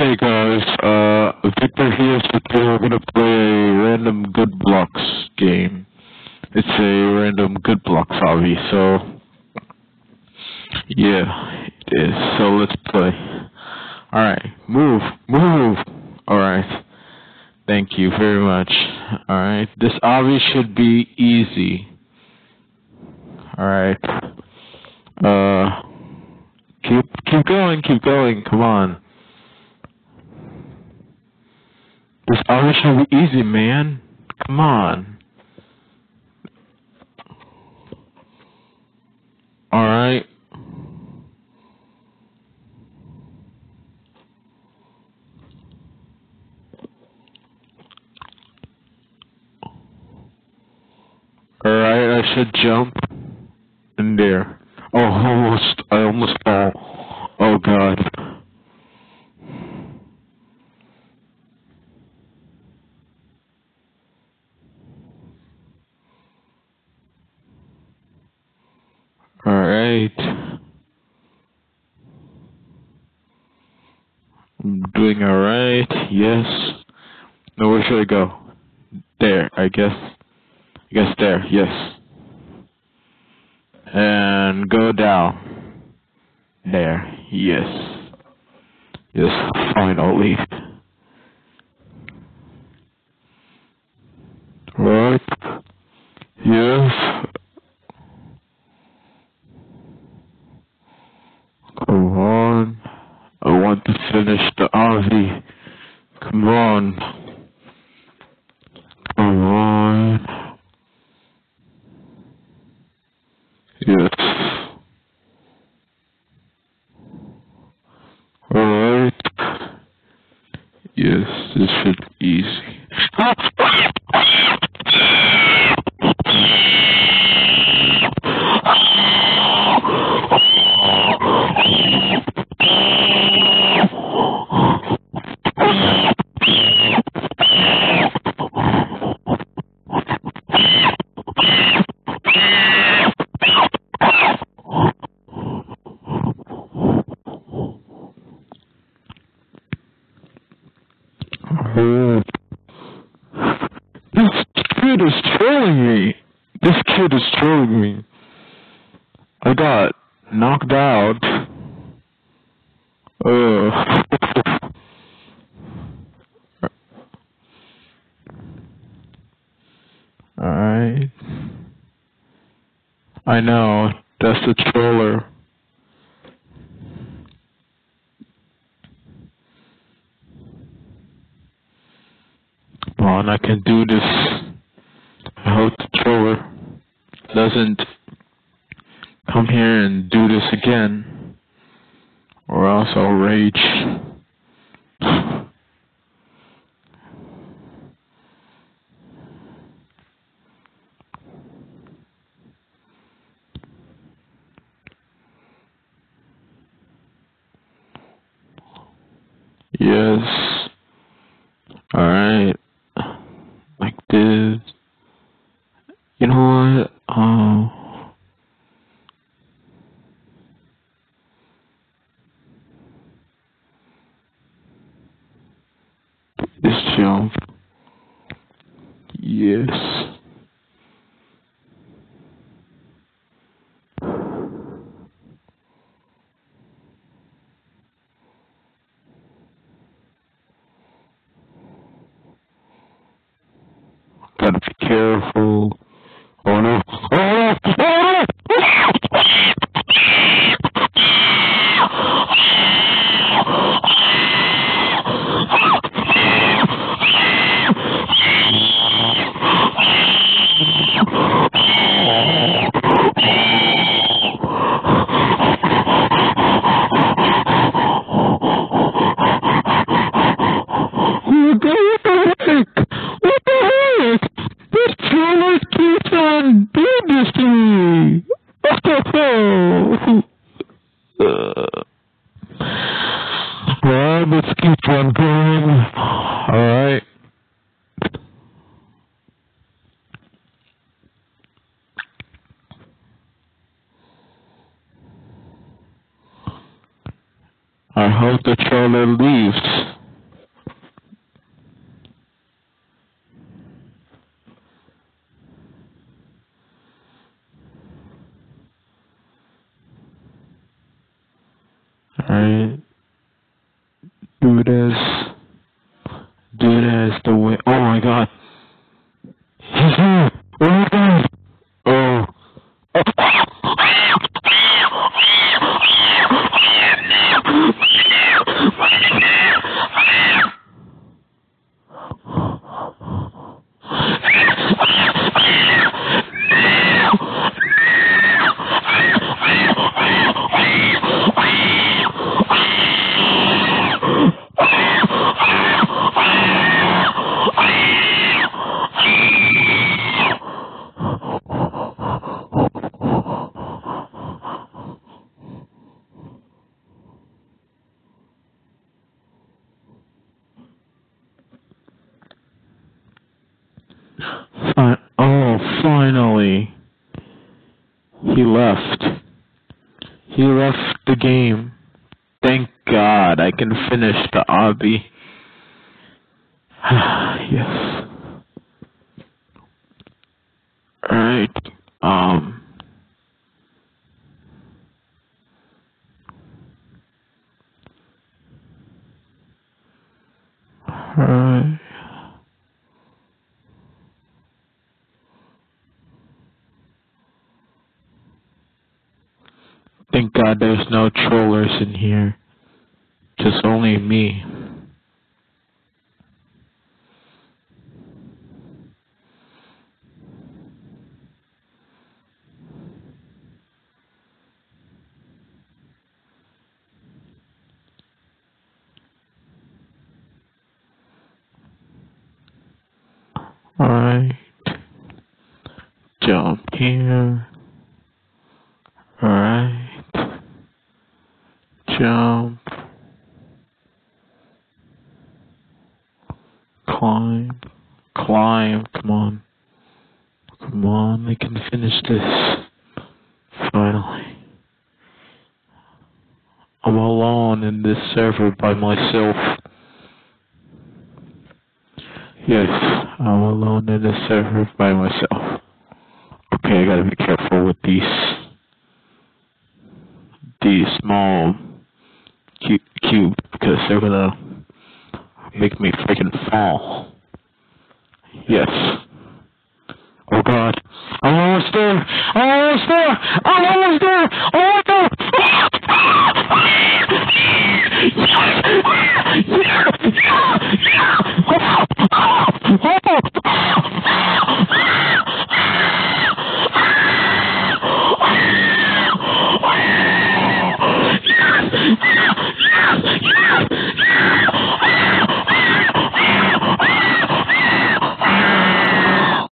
Okay, guys. Uh, Victor here. So we're gonna play a random Goodblox game. It's a random good blocks obby. So yeah, it is. So let's play. All right, move, move. All right. Thank you very much. All right. This obby should be easy. All right. Uh, keep keep going, keep going. Come on. This obby should be easy, man. Come on. All right. Alright, I should jump in there. Oh, almost, I almost fall. Oh god. Alright. I'm doing alright, yes. Now where should I go? There, I guess. I guess there, yes. And go down. There, yes. Yes, finally. Right. Yes. Come on. I want to finish the obby. Come on. Come on. Yes. Alright. Yes, this should Is trolling me. I got knocked out. Uh. Alright. I know. That's the troller. Come on, I can do this. I hope the troller doesn't come here and do this again. Or else I'll rage. Yes. Alright. Like this. You know what? Oh. This jump. Yes. Gotta be careful. Oh no. Oh no! Oh What the heck? What the heck? This troller keeps on doing this to me. Uh, Alright, let's keep on going. Alright. I hope the troller leaves. Alright. Do this. Do this the way. Oh my god. He's here! Oh my god! Oh. Fi- oh, finally. He left. He left the game. Thank God I can finish the obby. yes. Alright. Um. Alright. Thank God there's no trollers in here. Me. Alright. Jump here. Alright. Jump. Climb. Climb. Come on. Come on, I can finish this. Finally. I'm alone in this server by myself. Yes, I'm alone in this server by myself. Okay, I gotta be careful with these these small cu- cubes because they're gonna make me freaking fall. Yes. Oh God. I'm almost there. I'm almost there. I'm almost there. Oh